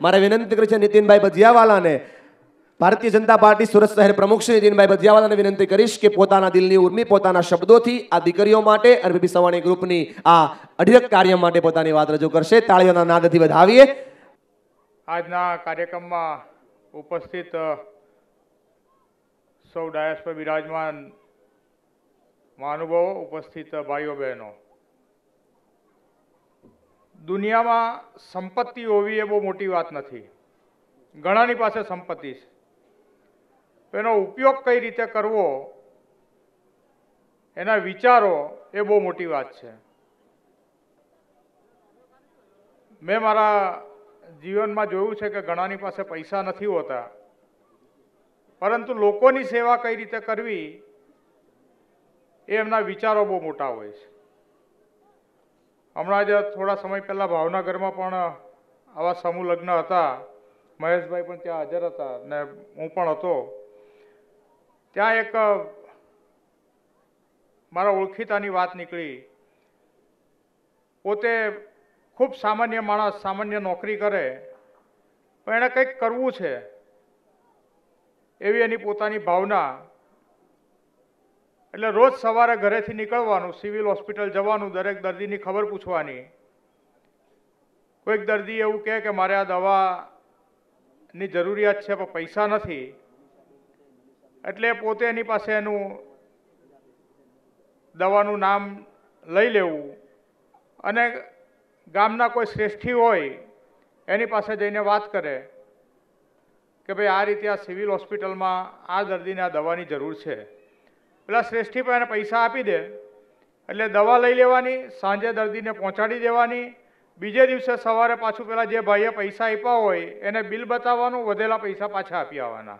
મારે વિનંતી કરી છે નીતિનભાઈ ભજીયાવાલાને. ભારતીય જનતા પાર્ટી સુરત શહેર પ્રમુખ શ્રી નીતિનભાઈ ભજીયાવાલાને વિનંતી કરીશ કે પોતાના દિલની ઉર્મી, પોતાના શબ્દોથી આ દીકરીઓ માટે અને બીબી સવાણી ગ્રુપની આ અઢળક કાર્ય માટે પોતાની વાત રજૂ કરશે. તાળીઓના નાદથી વધાવીએ. આજના કાર્યક્રમમાં ઉપસ્થિત સૌ ડાયસ પર બિરાજમાન, મહાનુભાવો, ઉપસ્થિત ભાઈઓ બહેનો. દુનિયામાં સંપત્તિ હોવી એ બહુ મોટી વાત નથી. ઘણાની પાસે સંપત્તિ છે. એનો ઉપયોગ કઈ રીતે કરવો? એના વિચારો એ બહુ મોટી વાત છે. મેં મારા જીવનમાં જોયું છે કે ઘણાની પાસે પૈસા નથી હોતા. પરંતુ લોકોની સેવા કઈ રીતે કરવી? એ એમના વિચારો બહુ મોટા હોય છે. હમણાં જ થોડા સમય પહેલાં ભાવનગરમાં પણ આવા સમૂહ લગ્ન હતા. મહેશભાઈ પણ ત્યાં હાજર હતા ને હું પણ હતો. ત્યાં એક મારા ઓળખીતાની વાત નીકળી. પોતે ખૂબ સામાન્ય માણસ, સામાન્ય નોકરી કરે. પણ એણે કંઈક કરવું છે. એવી એની પોતાની ભાવના. એટલે રોજ સવારે ઘરેથી નીકળવાનું, સિવિલ હોસ્પિટલ જવાનું, દરેક દર્દીની ખબર પૂછવાની. કોઈક દર્દી એવું કહે કે મારે આ દવાની જરૂરિયાત છે, પણ પૈસા નથી. એટલે પોતે એની પાસે એનું દવાનું નામ લઈ લેવું. અને ગામના કોઈ શ્રેષ્ઠી હોય, એની પાસે જઈને વાત કરે કે ભાઈ આ રીતે આ સિવિલ હોસ્પિટલમાં આ દર્દીને આ દવાની જરૂર છે. પેલા શ્રેષ્ઠી પણ એને પૈસા આપી દે, એટલે દવા લઈ લેવાની, સાંજે દર્દીને પહોંચાડી દેવાની. બીજે દિવસે સવારે પાછું પેલા જે ભાઈએ પૈસા આપ્યા હોય, એને બિલ બતાવવાનું, વધેલા પૈસા પાછા આપી આવવાના.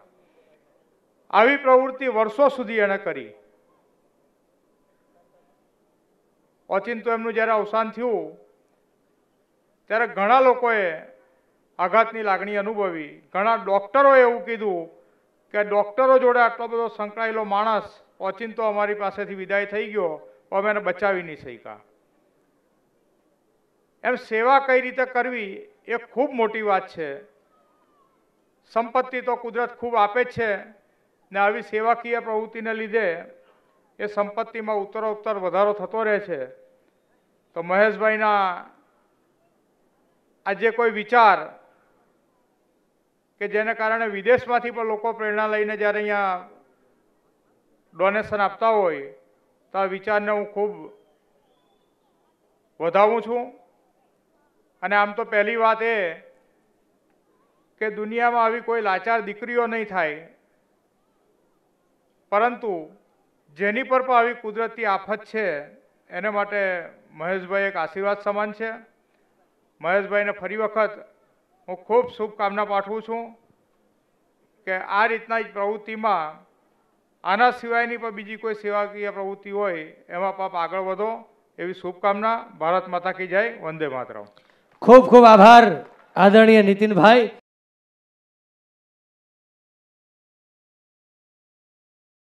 આવી પ્રવૃત્તિ વર્ષો સુધી એણે કરી. ઓચિંતો એમનું જ્યારે અવસાન થયું, ત્યારે ઘણા લોકોએ આઘાતની લાગણી અનુભવી. ઘણા ડૉક્ટરોએ એવું કીધું કે ડૉક્ટરો જોડે આટલો બધો સંકળાયેલો માણસ ઓચિંતો અમારી પાસેથી વિદાય થઈ ગયો, અમે એને બચાવી નહીં શક્યા. એમ સેવા કઈ રીતે કરવી એ ખૂબ મોટી વાત છે. સંપત્તિ તો કુદરત ખૂબ આપે છે ને આવી સેવાકીય પ્રવૃત્તિને લીધે એ સંપત્તિમાં ઉત્તરોત્તર વધારો થતો રહે છે. તો મહેશભાઈના આ જે કોઈ વિચાર કે જેને કારણે વિદેશમાંથી પણ લોકો પ્રેરણા લઈને જ્યારે અહીંયા ડોનેશન આપતા હોય, તો આ વિચારને હું ખૂબ વધાવું છું. અને આમ તો પહેલી વાત એ કે દુનિયામાં આવી કોઈ લાચાર દીકરીઓ નહીં થાય. પરંતુ જેની પર પણ આવી કુદરતી આફત છે, એને માટે મહેશભાઈ એક આશીર્વાદ સમાન છે. મહેશભાઈને ફરી વખત હું ખૂબ શુભકામના પાઠવું છું કે આ રીતના જ પ્રવૃત્તિમાં આના સિવાયની પણ બીજી કોઈ સેવાકીય પ્રવૃત્તિ હોય, એમાં પાપ આગળ વધો, એવી શુભકામના ભારત માતા કી જય, વંદે માતરમ. ખૂબ ખૂબ આભાર, આદરણીય નીતિનભાઈ.